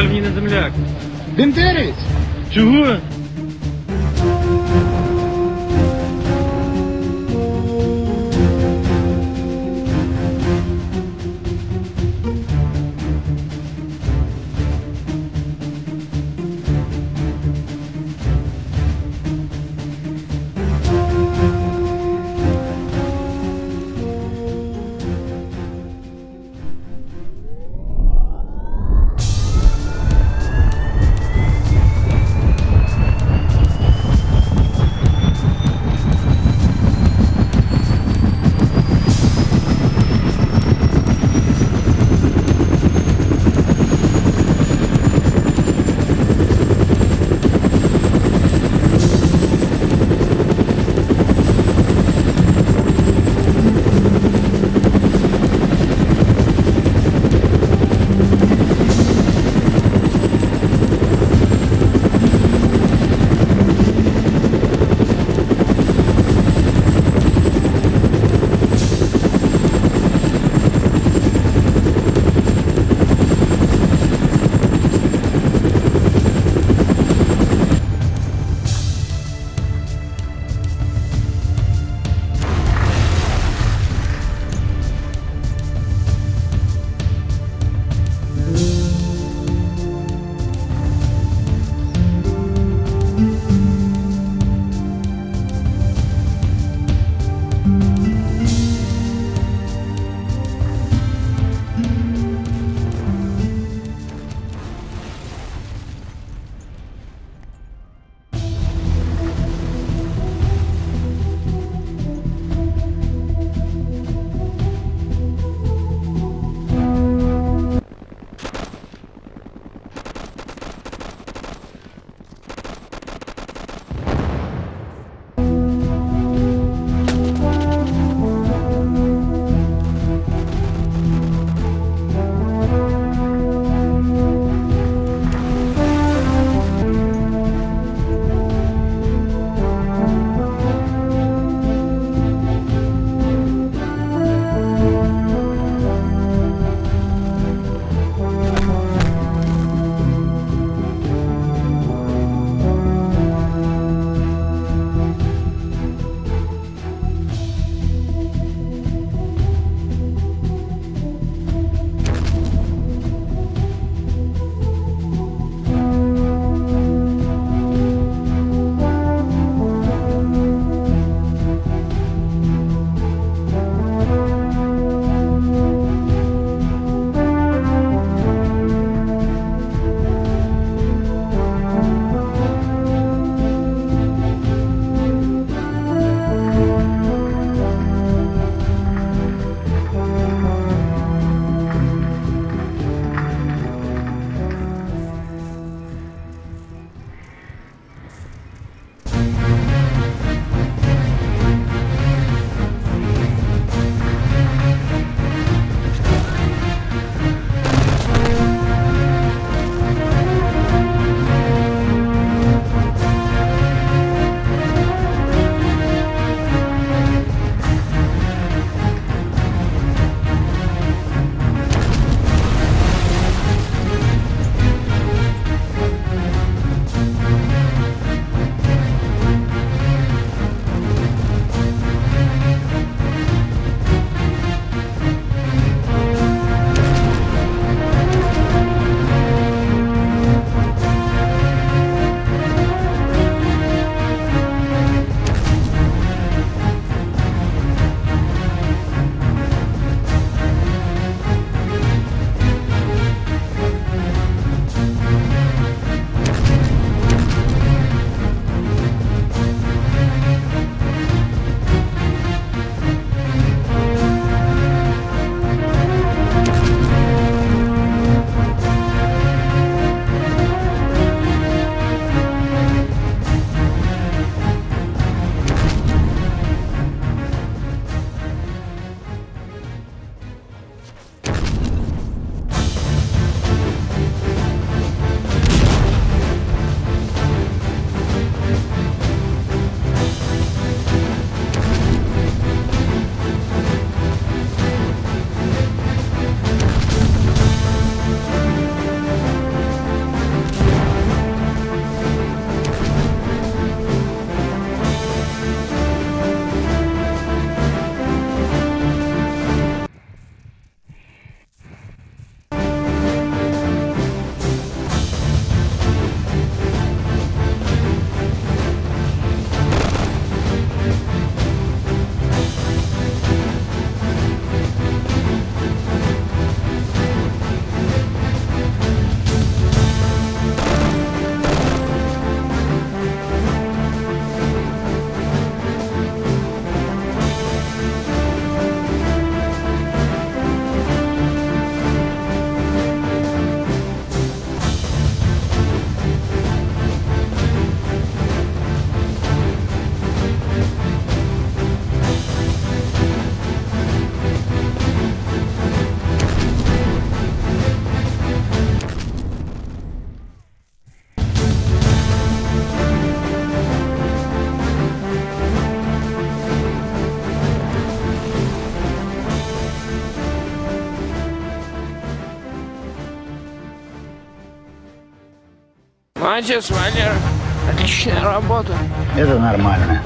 Сталь земляк. Бендерівець! Чого? Молодец, Валера. Отличная работа. Это нормально.